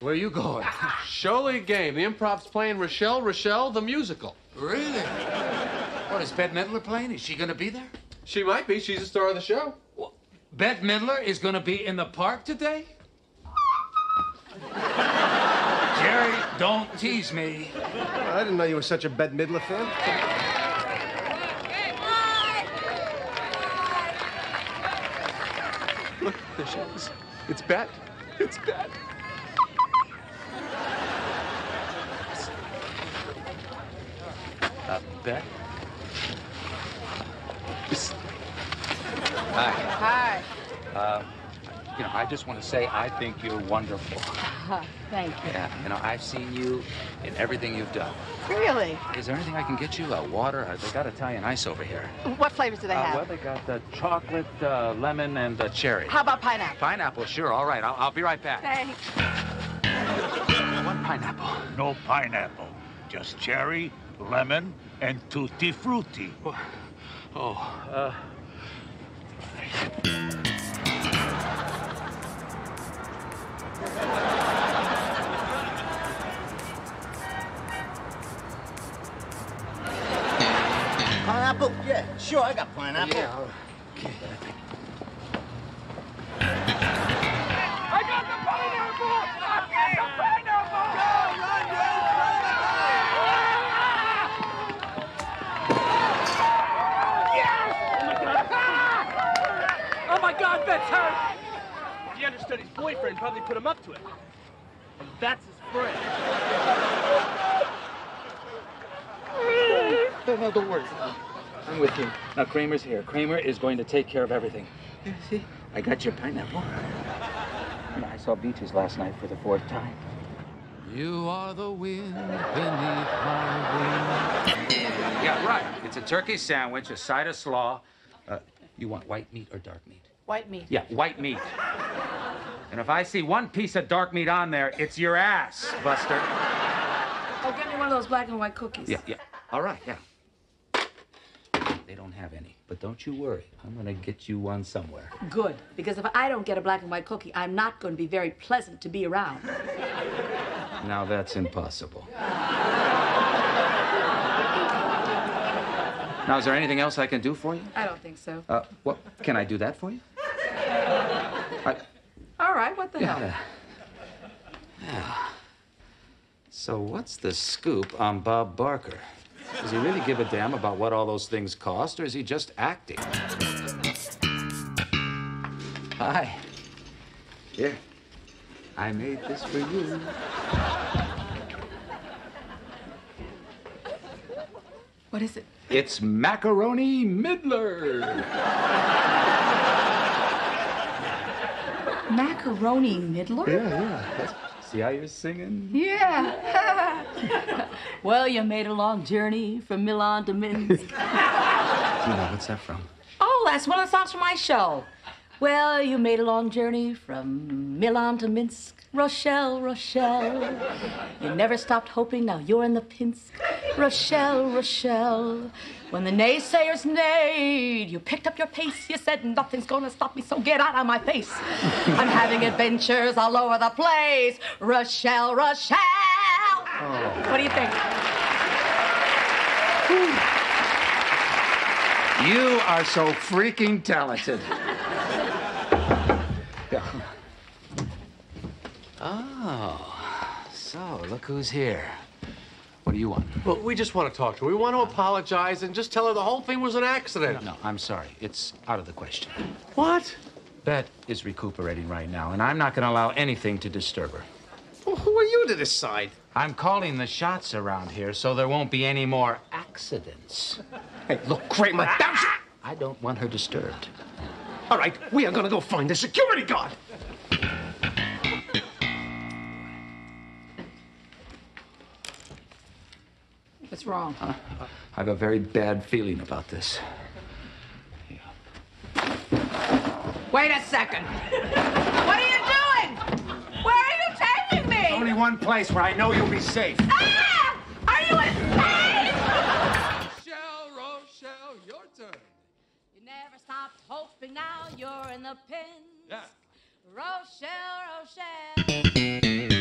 Where are you going? Show league game. The improv's playing Rochelle, Rochelle, the musical. Really? What, is Bette Midler playing? Is she going to be there? She might be. She's the star of the show. Well, Bette Midler is going to be in the park today? Jerry, don't tease me. I didn't know you were such a Bette Midler fan. Look, there she is. It's Bette. It's Bet. Bette? This- Hi. Hi. Uh, you know, I just want to say I think you're wonderful. Thank you. Yeah, you know, I've seen you in everything you've done. Really? Is there anything I can get you? Uh, water? Uh, they got Italian ice over here. What flavors do they Uh, have? well, they got the chocolate, uh, lemon, and uh, cherry. How about pineapple? Pineapple, sure. All right, I'll, I'll be right back. Thanks. One pineapple. No pineapple, just cherry, lemon, and tutti frutti. Oh, uh. Pineapple? Yeah, sure, I got pineapple. Yeah. Oh my God, Bette's hurt! He understood his boyfriend probably put him up to it. And that's his friend. No, no, don't worry. I'm with you. Now, Kramer's here. Kramer is going to take care of everything. Yeah, see? I got your pineapple. You know, I saw Beaches last night for the fourth time. You are the wind beneath my wings. Yeah, right. It's a turkey sandwich, a side of slaw. Uh, you want white meat or dark meat? White meat. Yeah, white meat. And if I see one piece of dark meat on there, it's your ass, Buster. Oh, get me one of those black and white cookies. Yeah, yeah. All right, yeah. They don't have any, but don't you worry. I'm gonna get you one somewhere. Good, because if I don't get a black and white cookie, I'm not going to be very pleasant to be around. Now that's impossible. Now, is there anything else I can do for you? I don't think so. Uh, what can I do that for you? I, All right, what the hell? yeah. Yeah. So what's the scoop on Bob Barker? Does he really give a damn about what all those things cost, or is he just acting? Hi. Here. I made this for you. What is it? It's Macaroni Midler. Macaroni Midler? yeah. Yeah. See how you're singing? Yeah. well, you made a long journey from Milan to Minsk. Yeah, what's that from? oh, that's one of the songs from my show. Well, you made a long journey from Milan to Minsk. Rochelle, Rochelle. You never stopped hoping, now you're in the Pinsk. Rochelle, Rochelle. When the naysayers neighed, you picked up your pace. You said, Nothing's gonna stop me, so get out of my face. I'm having adventures all over the place. Rochelle, Rochelle. Oh. What do you think? You are so freaking talented. Oh, so look who's here. What do you want? Well, we just want to talk to her. We want to apologize and just tell her the whole thing was an accident. No, I'm sorry. It's out of the question. What? Bette is recuperating right now, and I'm not going to allow anything to disturb her. Well, who are you to decide? I'm calling the shots around here so there won't be any more accidents. Hey, look, Kramer, that's it. I don't want her disturbed. All right, we are gonna go find the security guard. What's wrong? I have a very bad feeling about this. Wait a second. What are you doing? Where are you taking me? Only one place where I know you'll be safe. Ah! Are you insane? Rochelle, Rochelle, your turn. You never stopped hoping, now you're in the pin. Yeah. Rochelle, Rochelle.